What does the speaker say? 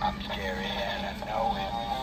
I'm scary and I know it.